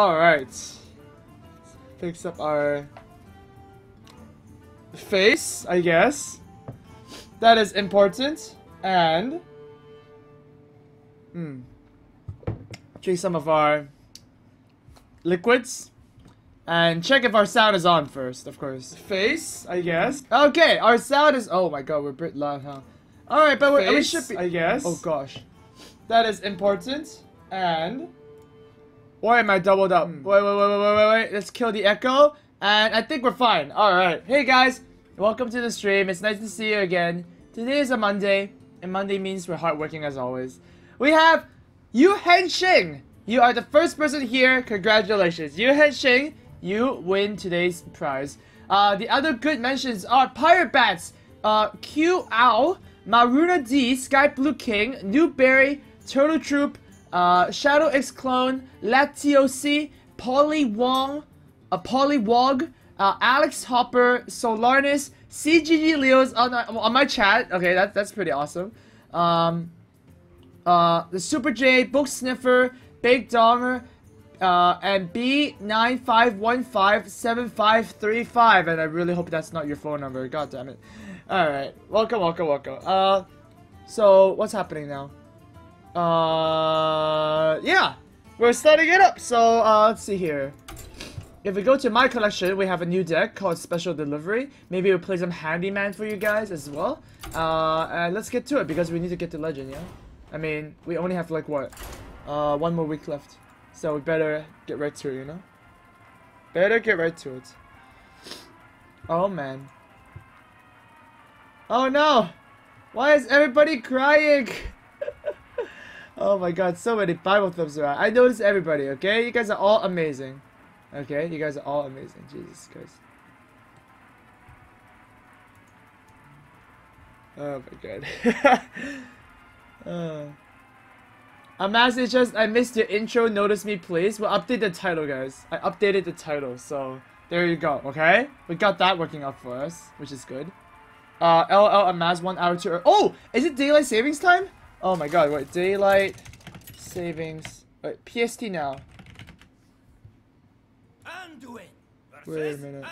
Alright. Fix up our face, I guess. That is important. And hmm. Drink some of our liquids. And check if our sound is on first, of course. Face, I guess. Okay, our sound is. Oh my god, we're a bit loud, huh? Alright, but we we should be. I guess. Oh gosh. That is important. And. Why am I doubled up? Wait, wait, wait, wait, wait, wait, wait. Let's kill the echo. And I think we're fine. Alright. Hey guys. Welcome to the stream. It's nice to see you again. Today is a Monday. And Monday means we're hardworking as always. We have Yu Hensheng. You are the first person here. Congratulations. Yu Hensheng you win today's prize. Uh, the other good mentions are Pirate Bats, uh, Q Owl, Maruna D, Sky Blue King, Newberry, Turtle Troop, uh, Shadow X Clone, Latioc, Polly Wong, uh, Polly Wog, uh, Alex Hopper, Solarnus, CGG Leos on, on my chat. Okay, that, that's pretty awesome. Um, uh, the Super J, Book Sniffer, Big Donger, uh, and B95157535, and I really hope that's not your phone number. God damn it. Alright, welcome, welcome, welcome. Uh, so, what's happening now? Uh, yeah, we're starting it up. So, uh, let's see here. If we go to my collection, we have a new deck called Special Delivery. Maybe we'll play some Handyman for you guys as well. Uh, and let's get to it because we need to get to Legend, yeah? I mean, we only have like, what? Uh, one more week left. So we better get right to it, you know? Better get right to it. Oh, man. Oh, no! Why is everybody crying? Oh my god, so many BibleThumps around. I notice everybody, okay? You guys are all amazing. Okay? You guys are all amazing. Jesus Christ. Oh my god. uh. A message just, I missed your intro, notice me please. We'll update the title, guys. I updated the title, so there you go, okay? We got that working out for us, which is good. Uh, LL Amaz one hour too Oh! Is it daylight savings time? Oh my god, wait, daylight savings. Wait, PST now. Wait a minute.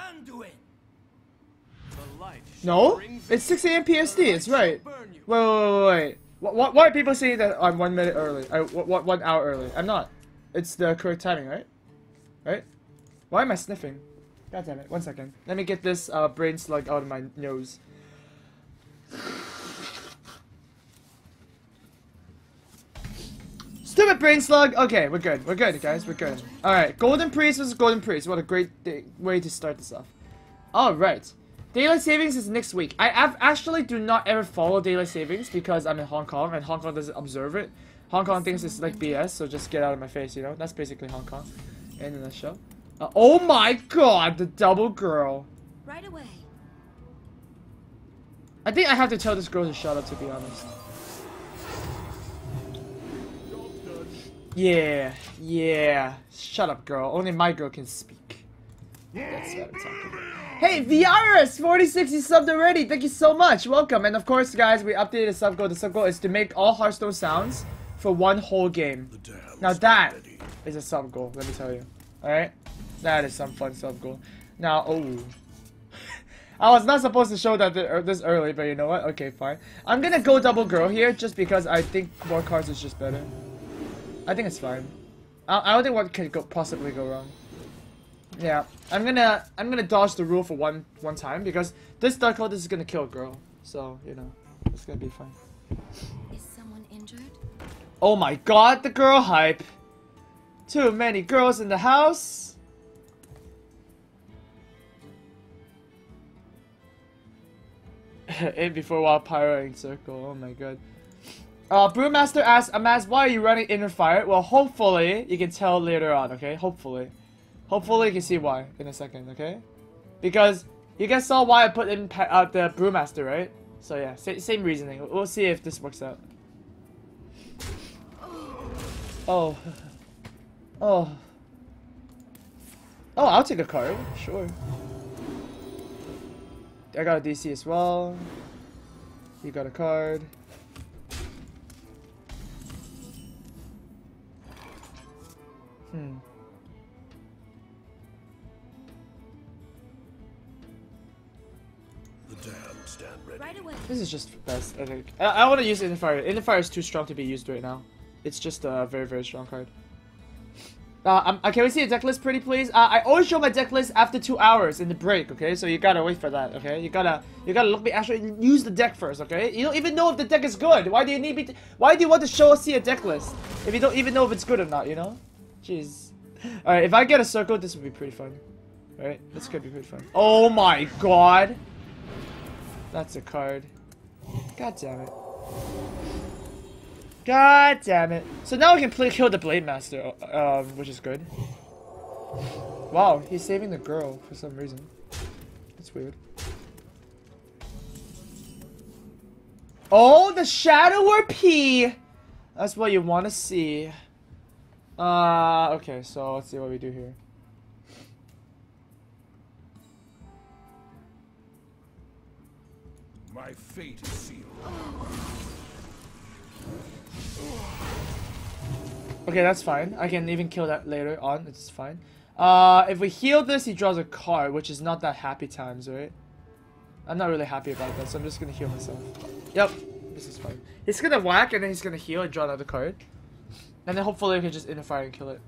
No? It's 6 a.m. PST, it's right. Wait, wait, wait, wait. Why, why are people saying that I'm one minute early? I, one, one hour early. I'm not. It's the correct timing, right? Right? Why am I sniffing? God damn it. One second. Let me get this uh, brain slug out of my nose. Stupid brain slug! Okay, we're good. We're good, guys. We're good. Alright, Golden Priest versus Golden Priest. What a great way to start this off. Alright. Daylight savings is next week. I actually do not ever follow daylight savings because I'm in Hong Kong and Hong Kong doesn't observe it. Hong Kong thinks it's like BS, so just get out of my face, you know? That's basically Hong Kong End of the show. Uh, oh my god, the double girl. Right away. I think I have to tell this girl to shut up, to be honest. Yeah, yeah. Shut up, girl. Only my girl can speak. That's what I'm talking about. Hey, Virus 4060 subbed already. Thank you so much. Welcome. And of course, guys, we updated the sub goal. The sub goal is to make all Hearthstone sounds for one whole game. Now that is a sub goal, let me tell you. Alright? That is some fun sub goal. Now, oh. I was not supposed to show that er, this early, but you know what? Okay, fine. I'm gonna go double girl here just because I think more cards is just better. I think it's fine. I, I don't think what could go, possibly go wrong. Yeah, I'm gonna I'm gonna dodge the rule for one one time because this Dark Lord is gonna kill a girl. So you know, it's gonna be fine. Is someone injured? Oh my God, the girl hype! Too many girls in the house. in before while pyroing circle. Oh my god. Uh, Brewmaster asks, Amaz, why are you running Inner Fire? Well, hopefully, you can tell later on, okay? Hopefully. Hopefully you can see why in a second, okay? Because you guys saw why I put in uh, the Brewmaster, right? So yeah, sa same reasoning. We'll see if this works out. Oh. Oh. Oh, I'll take a card. Sure. I got a DC as well. You got a card. Hmm. Right this is just best, I think. I, I want to use Inner Fire. Interfire is too strong to be used right now. It's just a very, very strong card. Uh, um, can we see a deck list pretty please? Uh, I always show my deck list after two hours in the break, okay? So you gotta wait for that, okay? You gotta, you gotta look me actually use the deck first, okay? You don't even know if the deck is good. Why do you need me? To, why do you want to show us see a deck list if you don't even know if it's good or not? You know? Jeez. All right, if I get a circle, this would be pretty fun. All right, this could be pretty fun. Oh my god, that's a card. God damn it. God damn it. So now we can play kill the Blade Master, um, which is good. Wow, he's saving the girl for some reason. That's weird. Oh, the Shadower P! That's what you want to see. Uh, okay, so let's see what we do here. My fate is sealed. Okay, that's fine. I can even kill that later on. It's fine. Uh, if we heal this, he draws a card, which is not that happy times, right? I'm not really happy about that, so I'm just gonna heal myself. Yep, this is fine. He's gonna whack, and then he's gonna heal and draw another card. And then hopefully we can just inner fire and kill it.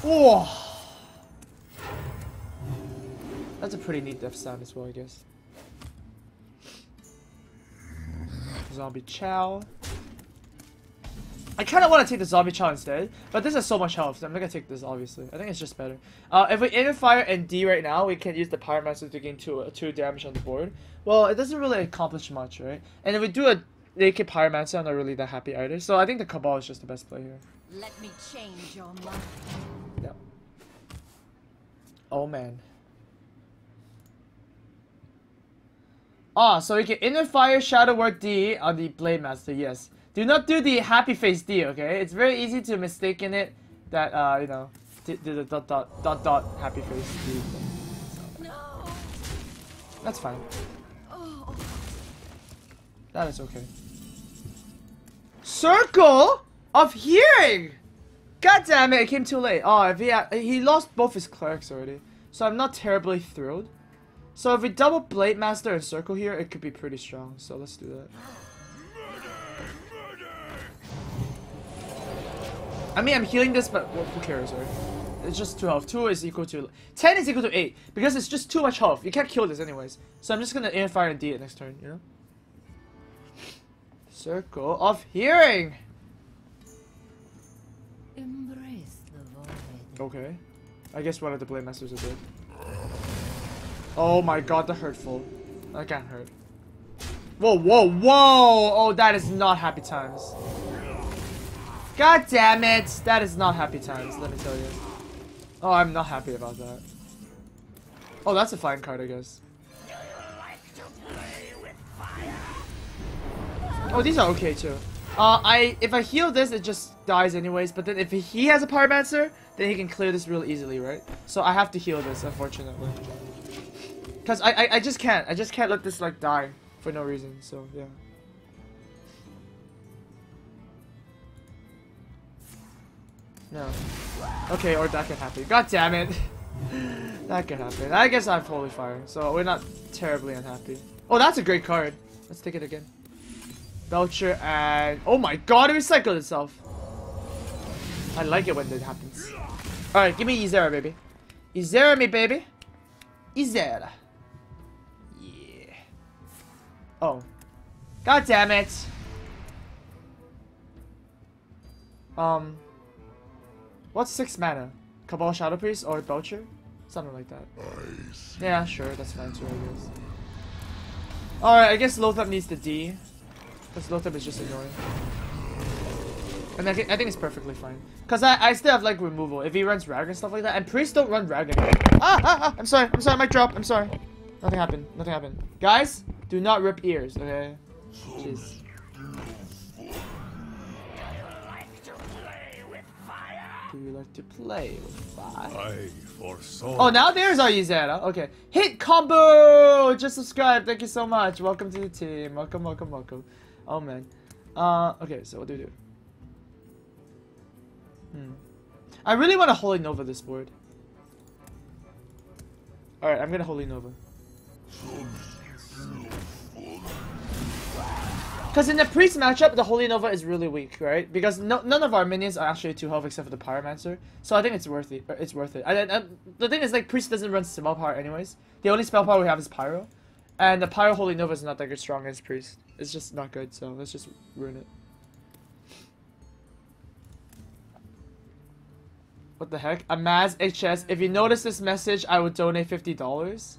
Whoa! That's a pretty neat death sound as well, I guess. Zombie Chow. I kind of want to take the Zombie Chow instead, but this has so much health, so I'm not to take this, obviously. I think it's just better. Uh, if we Inner Fire and D right now, we can use the Pyromancer to gain 2, uh, two damage on the board. Well, it doesn't really accomplish much, right? And if we do a naked Pyromancer, I'm not really that happy either. So I think the Cabal is just the best play here. Let me change your mind. Yeah. Oh, man. Ah, so we can inner fire Shadow Word D on the Blade Master, yes. Do not do the happy face D, okay? It's very easy to mistake in it that, uh, you know, do the dot dot dot dot happy face D. No. That's fine. Oh. That is okay. Circle of Healing! God damn it, it came too late. Oh, if he, had, he lost both his clerics already. So I'm not terribly thrilled. So if we double Blade Master and Circle here, it could be pretty strong. So let's do that. I mean, I'm healing this, but who cares, right? It's just 2 health. 2 is equal to... 10 is equal to 8. Because it's just too much health. You can't kill this anyways. So I'm just gonna air fire and D it next turn, you know? Circle of Healing! Embrace the void. Okay. I guess one of the Blade Masters are dead. Oh my god, the hurtful. That can't hurt. Whoa, whoa, whoa! Oh, that is not happy times. God damn it! That is not happy times, let me tell you. Oh, I'm not happy about that. Oh, that's a fine card, I guess. Oh, these are okay too. Uh, I if I heal this, it just dies anyways. But then if he has a Pyromancer, then he can clear this real easily, right? So I have to heal this, unfortunately. Cause I, I I just can't. I just can't let this like die for no reason. So yeah. No. Okay, or that can happen. God damn it. that could happen. I guess I'm fully fire, so we're not terribly unhappy. Oh, that's a great card. Let's take it again. Belcher and... Oh my god, it recycled itself. I like it when that happens. Alright, give me Ysera, baby. Ysera me, baby. Ysera. Yeah. Oh. God damn it. Um. What's six mana? Cabal Shadow Priest or Belcher? Something like that. Yeah, sure, that's fine too, I guess. Alright, I guess Lothar needs the D. Because Lothar is just annoying. And I, I think it's perfectly fine. Because I, I still have like removal. If he runs Rag and stuff like that. And priests don't run Rag anymore. Ah, ah, ah, I'm sorry, I'm sorry, mic drop, I'm sorry. Nothing happened, nothing happened. Guys, do not rip ears, okay? Jeez. Do you like to play with. Oh, now there's our Ysera. Okay. Hit combo! Just subscribe. Thank you so much. Welcome to the team. Welcome, welcome, welcome. Oh, man. Uh, okay, so what do we do? Hmm. I really want to Holy Nova this board. Alright, I'm gonna Holy Nova. Because in the priest matchup, the Holy Nova is really weak, right? Because no, none of our minions are actually 2 health except for the Pyromancer. So I think it's worth it. It's worth it. The thing is, like, priest doesn't run spell power anyways. The only spell power we have is Pyro. And the Pyro Holy Nova is not that good strong as priest. It's just not good, so let's just ruin it. What the heck? Amaz HS, if you notice this message, I would donate $50.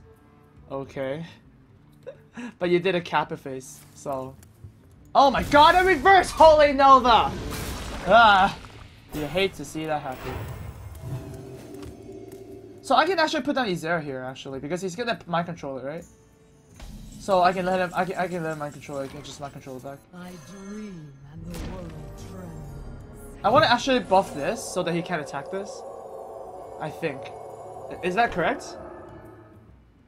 Okay. but you did a kappa face, so... Oh my god, a reverse Holy Nova! Ah, you hate to see that happen. So I can actually put down Ysera here, actually, because he's gonna mind control it, right? So I can let him, I can, I can let him mind control it, I can just mind control back. I dream and the world trembles. I want to actually buff this so that he can't attack this. I think. Is that correct?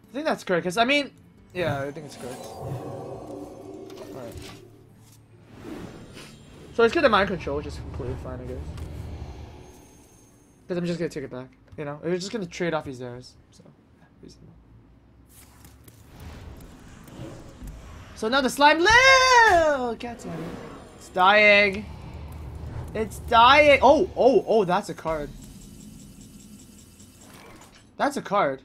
I think that's correct, because I mean, yeah, I think it's correct. So let's get the mind control, which is completely fine, I guess. Because I'm just gonna take it back. You know, we're just gonna trade off these errors. So, reasonable. So now the slime live! It. It's dying. It's dying. Oh, oh, oh, that's a card. That's a card.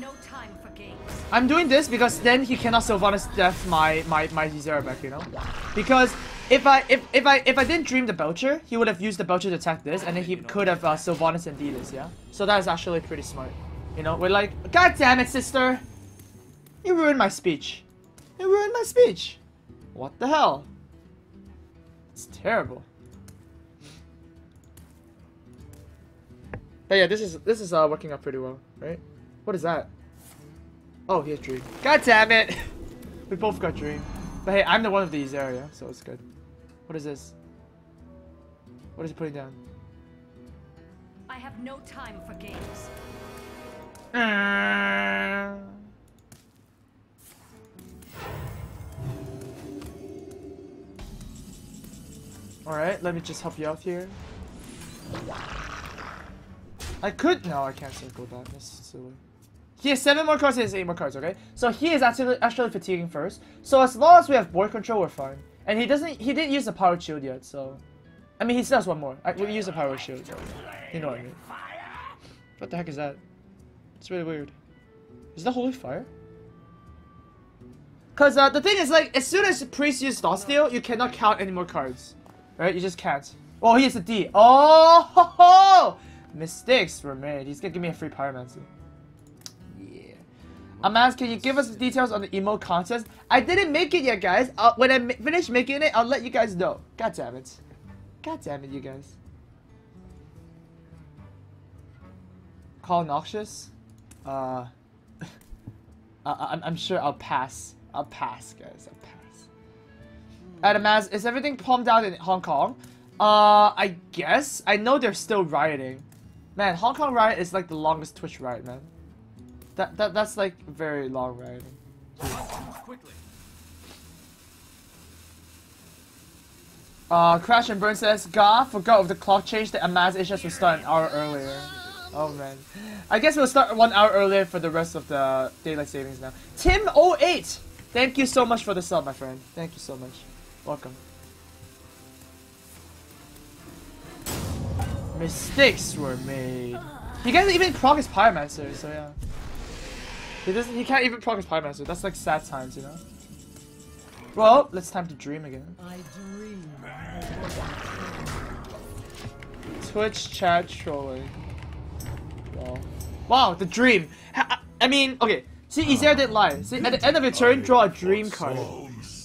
No time for games. I'm doing this because then he cannot Sylvanas death my my my Zera back, you know? Because if I if if I if I didn't dream the Belcher, he would have used the Belcher to attack this, and then he could have uh, Sylvanas and this, yeah. So that is actually pretty smart. You know, we're like, God damn it, sister! You ruined my speech. You ruined my speech. What the hell? It's terrible. But yeah, this is this is uh, working out pretty well, right? What is that? Oh, he has Dream. God damn it! we both got Dream. But hey, I'm the one of these area, so it's good. What is this? What is he putting down? I have no time for games. Uh. Alright, let me just help you out here. I could- no, I can't circle that. That's silly. He has 7 more cards, he has 8 more cards, okay? So he is actually, actually fatiguing first. So as long as we have board control, we're fine. And he doesn't- he didn't use the power shield yet, so... I mean, he still has one more. I, we use the power shield. You know what I mean. What the heck is that? It's really weird. Is that holy fire? Cause uh, the thing is like, as soon as priest uses Thought Steal, you cannot count any more cards. Right? You just can't. Oh, he has a D. Oh, ho, ho! Mistakes were made. He's gonna give me a free Pyromancer. Amaz, can you give us details on the emote contest? I didn't make it yet, guys. Uh, when I finish making it, I'll let you guys know. God damn it. God damn it, you guys. Call Noxious? Uh, I I'm, I'm sure I'll pass. I'll pass, guys. I'll pass. Adam Maz, is everything pumped out in Hong Kong? Uh, I guess. I know they're still rioting. Man, Hong Kong riot is like the longest Twitch riot, man. That, that That's like very long rioting. Quickly. Uh, Crash and Burn says, God forgot with the clock change that Amaz issues will start an hour earlier. Oh man. I guess we'll start one hour earlier for the rest of the daylight savings now. Tim08! Thank you so much for the sub, my friend. Thank you so much. Welcome. Mistakes were made. You can't even progress Pyromancer, so yeah. He doesn't. He can't even proc his Pyromancer. That's like sad times, you know. Well, it's time to dream again. I dream. Twitch chat trolling. Wow. Wow, the dream. I mean, okay. See, Ysera didn't lie. See, at the end of your turn, draw a dream card.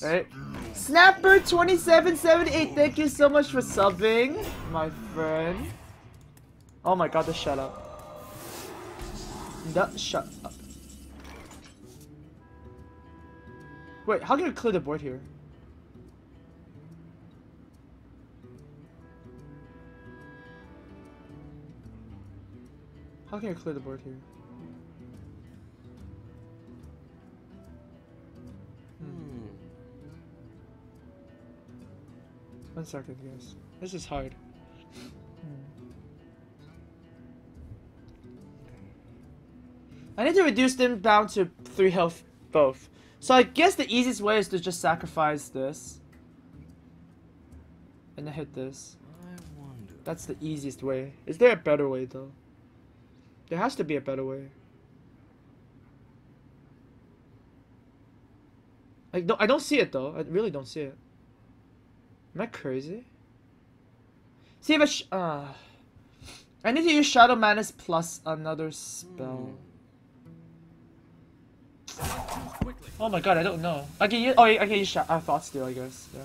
Right? Snapper2778, thank you so much for subbing, my friend. Oh my god, just shut up. That shut up. Wait, how can I clear the board here? How can I clear the board here? Hmm. One second, guys. This is hard. Hmm. I need to reduce them down to 3 health both. So I guess the easiest way is to just sacrifice this. And hit this. That's the easiest way. Is there a better way though? There has to be a better way. I don't, I don't see it though. I really don't see it. Am I crazy? See if I sh uh, I need to use Shadow Madness plus another spell. Oh my god, I don't know. I can use, oh, I can use Sh uh, Thought Steal, I guess. Yeah.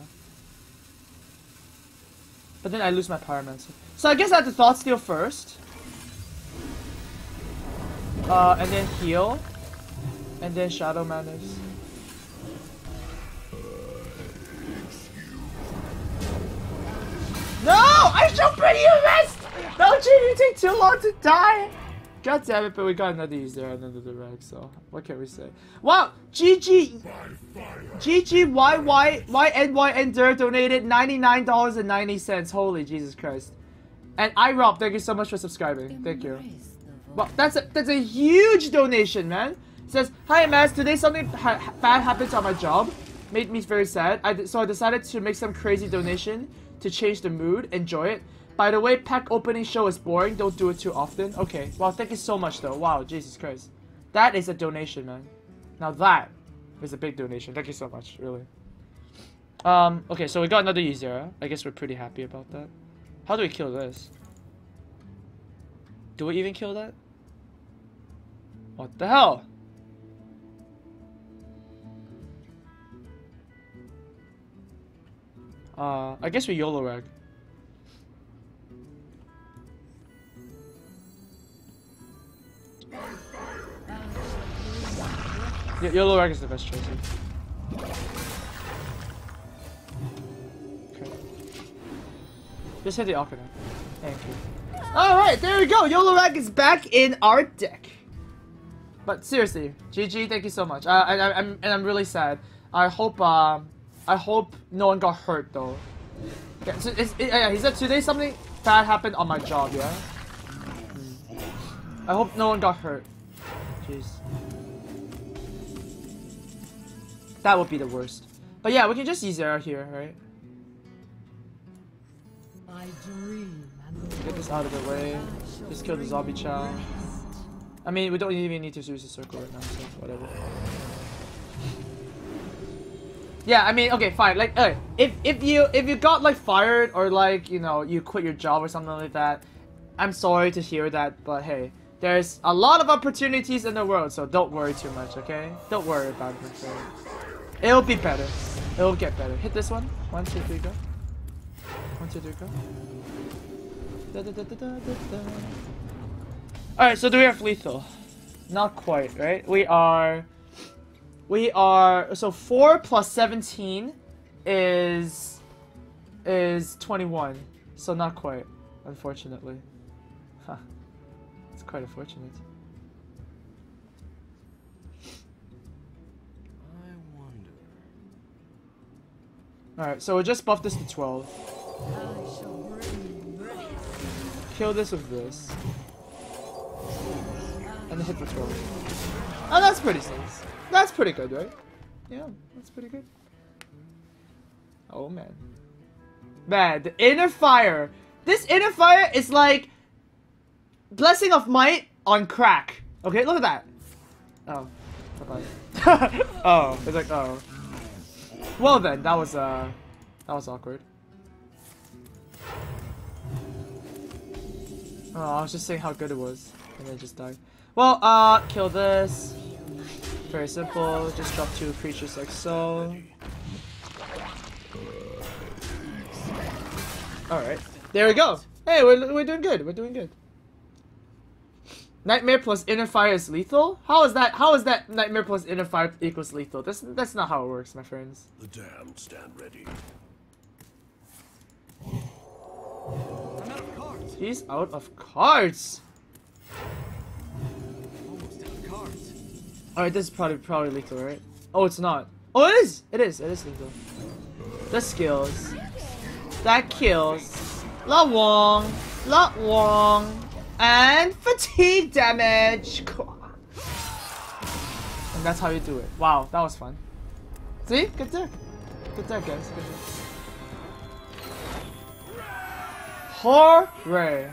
But then I lose my Pyromancer. So I guess I have to Thought Steal first. Uh, and then heal. And then Shadow Madness. No! I shall bring you rest! You, you take too long to die! God damn it, but we got another user and another reg, so what can we say? Wow! GG! GGYYYNYN donated $99.90. Holy Jesus Christ. And I Rob, thank you so much for subscribing. Thank you. Well, that's a, that's a huge donation, man. It says, Hi, Maz. Today something ha bad happened on my job. Made me very sad. I so I decided to make some crazy donation to change the mood. Enjoy it. By the way, pack opening show is boring. Don't do it too often. Okay. Wow, thank you so much, though. Wow, Jesus Christ. That is a donation, man. Now that is a big donation. Thank you so much, really. Um, okay, so we got another Ysera. I guess we're pretty happy about that. How do we kill this? Do we even kill that? What the hell? Uh, I guess we YOLO rag. Yeah, YOLO rag is the best choice. Okay. Just hit the Alchemy. Thank you. Alright, there we go! YOLO rag is back in our deck. But seriously, GG, thank you so much. Uh, I, I, I'm, and I'm really sad. I hope, um, I hope no one got hurt though. Yeah, so it's, it, yeah, he said today something bad happened on my job, yeah? I hope no one got hurt. Jeez. That would be the worst. But yeah, we can just use Zera here, right? I dream Get this out of the way. Just kill the zombie chow. I mean, we don't even need to use the circle right now, so whatever. Yeah, I mean, okay, fine. Like, uh, if if you if you got like fired or like you know you quit your job or something like that, I'm sorry to hear that, but hey, there's a lot of opportunities in the world, so don't worry too much, okay? Don't worry about it? It'll be better. It'll get better. Hit this one. One, two, three, go. One, two, three, go. Da, da, da, Alright, so do we have lethal? Not quite, right? We are... We are... So 4 plus 17 is... Is 21. So not quite, unfortunately. Huh. Quite unfortunate. Alright, so we'll just buff this to 12. Kill this with this. And then hit for 12. Oh, that's pretty nice. That's pretty good, right? Yeah, that's pretty good. Oh, man. Man, the inner fire. This inner fire is like... Blessing of Might on crack. Okay, look at that. Oh. Oh, it's like, oh. Well then, that was uh, that was awkward. Oh, I was just saying how good it was, and then just died. Well, uh, kill this. Very simple. Just drop two creatures like so. All right, there we go. Hey, we're we're doing good. We're doing good. Nightmare plus inner fire is lethal? How is that? How is that nightmare plus inner fire equals lethal? That's that's not how it works, my friends. The damned stand ready. I'm out of cards. He's out of cards. Almost out of cards. All right, this is probably probably lethal, right? Oh, it's not. Oh, it is. It is. It is lethal. The skills. That kills. La Wong. La Wong. And fatigue damage. And that's how you do it. Wow, that was fun. See? Good there. Good there, guys. Good there. Hooray!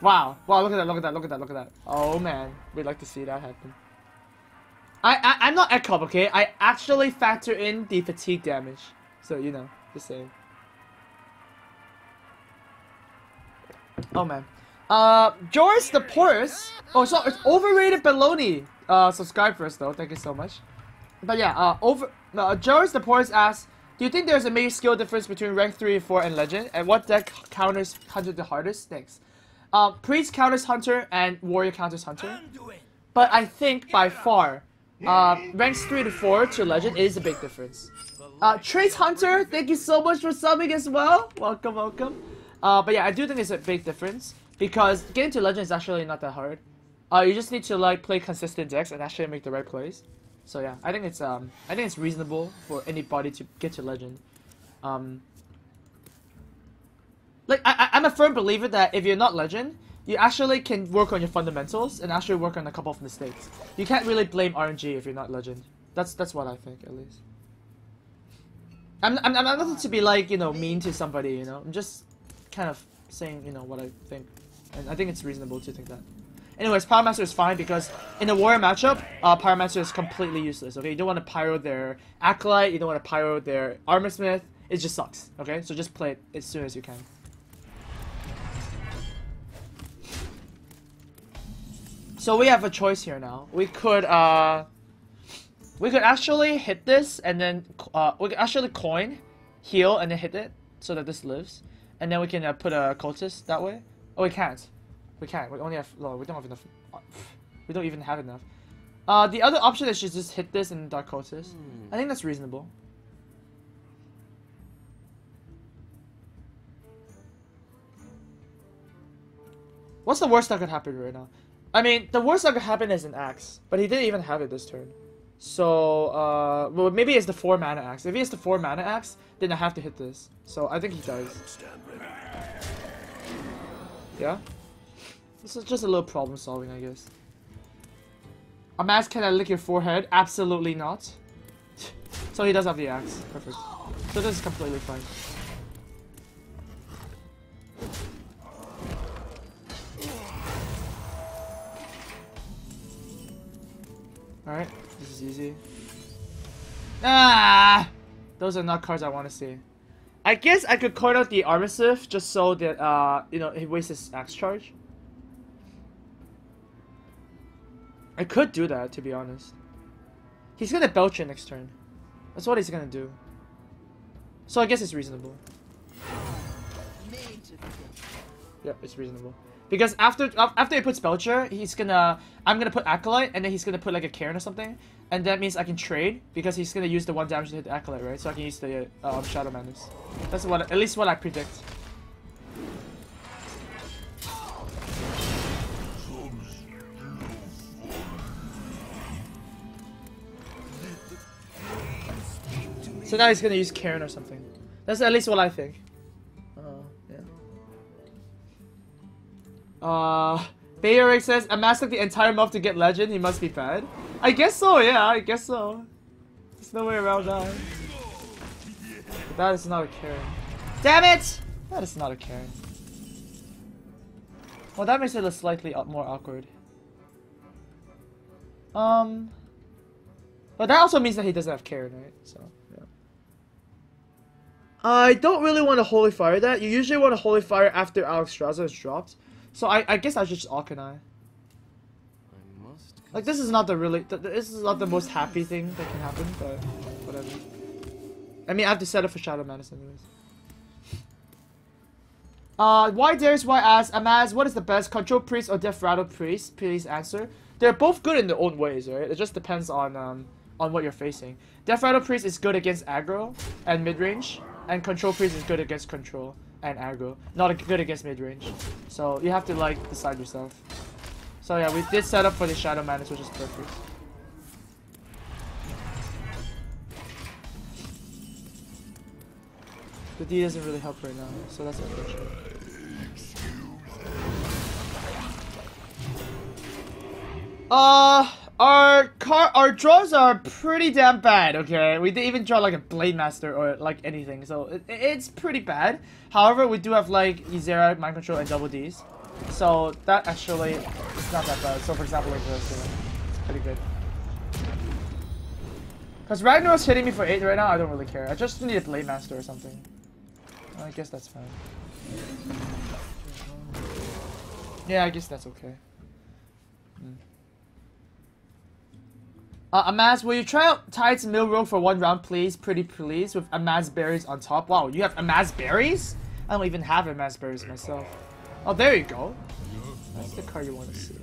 Wow. Wow, look at that, look at that, look at that, look at that. Oh man, we'd like to see that happen. I, I I'm not Ekop, okay? I actually factor in the fatigue damage. So, you know, just saying. Oh man. Uh, George the Porous. Oh, so it's overrated baloney. Uh, subscribe first though. Thank you so much. But yeah, uh, over. Uh, George the Porous asks, do you think there's a major skill difference between rank 3, 4, and legend? And what deck counters Hunter the hardest? Thanks. Uh, Priest counters Hunter and Warrior counters Hunter. But I think by far, uh, ranks 3 to 4 to legend is a big difference. Uh, Trace Hunter, thank you so much for subbing as well. Welcome, welcome. Uh, but yeah, I do think it's a big difference because getting to legend is actually not that hard. Uh, you just need to like play consistent decks and actually make the right plays. So yeah, I think it's um I think it's reasonable for anybody to get to legend. Um, like I, I'm a firm believer that if you're not legend, you actually can work on your fundamentals and actually work on a couple of mistakes. You can't really blame RNG if you're not legend. That's that's what I think at least. I'm I'm I'm not to be like you know mean to somebody. You know I'm just kind of saying you know what I think, and I think it's reasonable to think that. Anyways, Pyromancer is fine because in the warrior matchup, uh, Pyromancer is completely useless, okay? You don't want to pyro their Acolyte, you don't want to pyro their Armorsmith, it just sucks, okay? So just play it as soon as you can. So we have a choice here now. We could, uh... We could actually hit this and then, uh, we could actually coin, heal, and then hit it so that this lives. And then we can uh, put a cultist that way. Oh, we can't. We can't. We only have. No, we don't have enough. We don't even have enough. Uh, the other option is just hit this in Dark Cultist. Hmm. I think that's reasonable. What's the worst that could happen right now? I mean, the worst that could happen is an axe, but he didn't even have it this turn. So, uh, well, maybe it's the 4 mana axe. If he has the 4 mana axe, then I have to hit this. So, I think he does. Yeah? This is just a little problem solving, I guess. A mask can I lick your forehead? Absolutely not. so he does have the axe. Perfect. So this is completely fine. Alright, this is easy. Ah! Those are not cards I want to see. I guess I could card out the Armorsmith just so that, uh, you know, he wastes his axe charge. I could do that, to be honest. He's gonna belch it next turn. That's what he's gonna do. So I guess it's reasonable. Yep, it's reasonable. Because after after he puts Belcher, he's gonna I'm gonna put Acolyte and then he's gonna put like a Cairn or something. And that means I can trade because he's gonna use the one damage to hit the Acolyte, right? So I can use the uh, Shadow Madness. That's what at least what I predict. So now he's gonna use Cairn or something. That's at least what I think. Uh, yeah. Uh, Bayeric says, amass like the entire mob to get legend, he must be bad. I guess so, yeah, I guess so. There's no way around that. But that is not a Cairn. Damn it! That is not a Cairn. Well, that makes it a slightly more awkward. Um... But that also means that he doesn't have Cairn, right? So... yeah. I don't really want to Holy Fire that. You usually want to Holy Fire after Alex Alexstrasza is dropped. So I, I guess I should just Auchenai. Like, this is not the really... Th this is not the most happy thing that can happen, but whatever. I mean, I have to set up for Shadow Madness anyways. Uh, why Darius Why asks, Amaz, what is the best, Control Priest or Death Rattle Priest? Please answer. They're both good in their own ways, right? It just depends on um on what you're facing. Death Rattle Priest is good against aggro and mid-range and control priest is good against control and aggro, not good against mid range. So you have to like decide yourself. So yeah, we did set up for the Shadow Madness, which is perfect. The D doesn't really help right now, so that's unfortunate. Uh, our car, our draws are pretty damn bad. Okay, we didn't even draw like a blade master or like anything, so it, it's pretty bad. However, we do have like Ysera, mind control, and double Ds, so that actually is not that bad. So for example, like this, it's pretty good. Cause Ragnarok's hitting me for eight right now. I don't really care. I just need a blade master or something. I guess that's fine. Yeah, I guess that's okay. Mm. Uh, Amaz, will you try out Tides Mill Road for one round, please? Pretty please, with Amaz berries on top. Wow, you have Amaz berries? I don't even have Amaz berries myself. Oh, there you go. That's the card you want to see.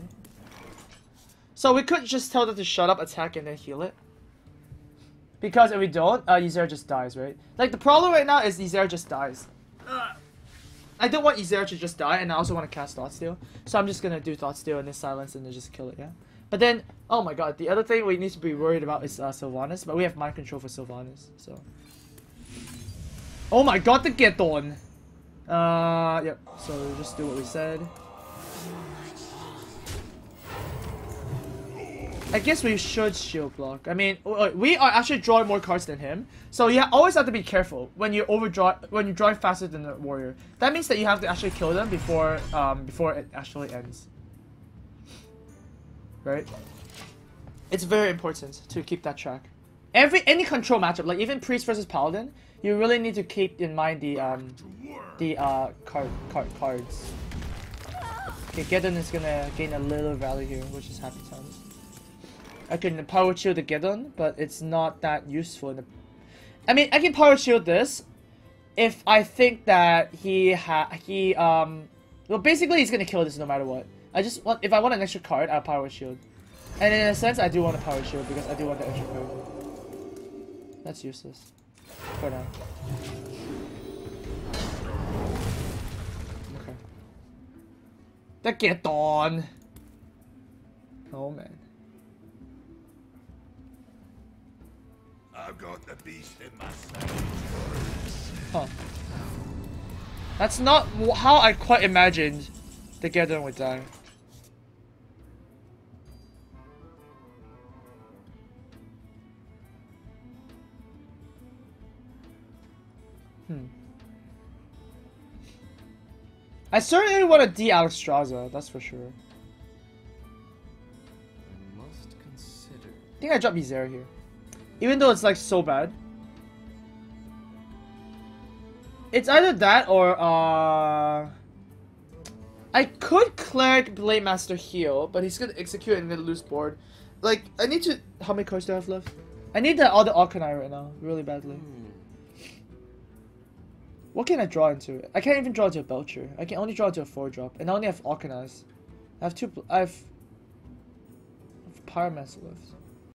So we could just tell them to shut up, attack, and then heal it. Because if we don't, uh, Ysera just dies, right? Like, the problem right now is Ysera just dies. I don't want Ysera to just die, and I also want to cast Thought Steal. So I'm just gonna do Thought Steal and then silence and then just kill it, yeah? But then, oh my god, the other thing we need to be worried about is uh, Sylvanas, but we have mind control for Sylvanas, so. Oh my god, the Geddon! Uh, yep, so just do what we said. I guess we should shield block. I mean, we are actually drawing more cards than him, so you always have to be careful when you overdraw when you draw faster than the warrior. That means that you have to actually kill them before um before it actually ends. Right? It's very important to keep that track. Every any control matchup, like even priest versus paladin, you really need to keep in mind the um the uh card card cards. Okay, Geddon is gonna gain a little value here, which is happy times. I can power shield the Geddon, but it's not that useful. In the... I mean, I can power shield this if I think that he ha he um well basically he's gonna kill this no matter what. I just want if I want an extra card, I'll power shield. And in a sense, I do want a power shield because I do want the extra card. That's useless for now. The Geddon. Oh man. I've got the beast in my sight. Huh. That's not how I quite imagined the Geddon would die. I certainly want to D Alexstrasza, that's for sure. I must consider. I think I dropped Ysera here. Even though it's like so bad. It's either that or uh I could cleric Blade Master heal, but he's gonna execute and then lose board. Like I need to how many cards do I have left? I need all the other Arcanine right now, really badly. Hmm. What can I draw into? It? I can't even draw into a Belcher. I can only draw into a 4 drop. And I only have Arcanines. I have two I have, I have Pyromancer left.